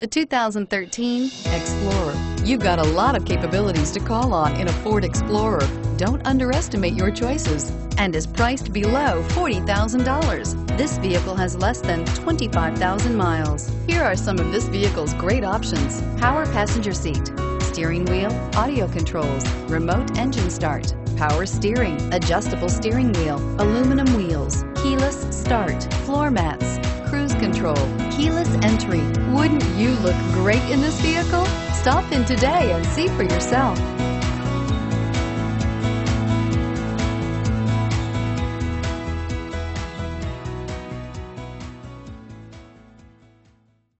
The 2013 Explorer. You've got a lot of capabilities to call on in a Ford Explorer. Don't underestimate your choices and is priced below $40,000. This vehicle has less than 25,000 miles. Here are some of this vehicle's great options. Power passenger seat, steering wheel, audio controls, remote engine start, power steering, adjustable steering wheel, aluminum wheels, keyless start, floor mats, cruise control, keyless entry. Wouldn't you look great in this vehicle? Stop in today and see for yourself.